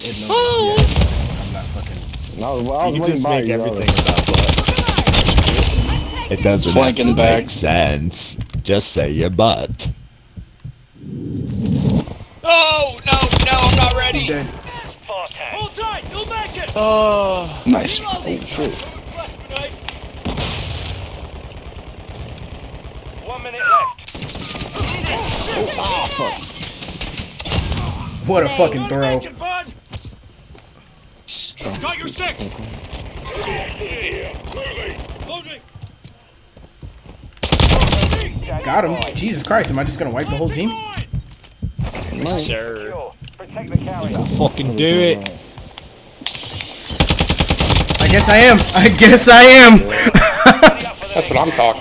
It, no, yeah, I'm not fucking. No, well, I was You just make you, everything brother. about butt. It doesn't Flanking back. make sense. Just say your butt. Oh no, no, I'm not He's ready. dead. Hold tight, you'll make it. Oh. Nice. Oh, One minute left. What a fucking throw. Got your six. Got him. Jesus Christ, am I just gonna wipe the whole team? Sir. Fucking do it. I guess I am. I guess I am. That's what I'm talking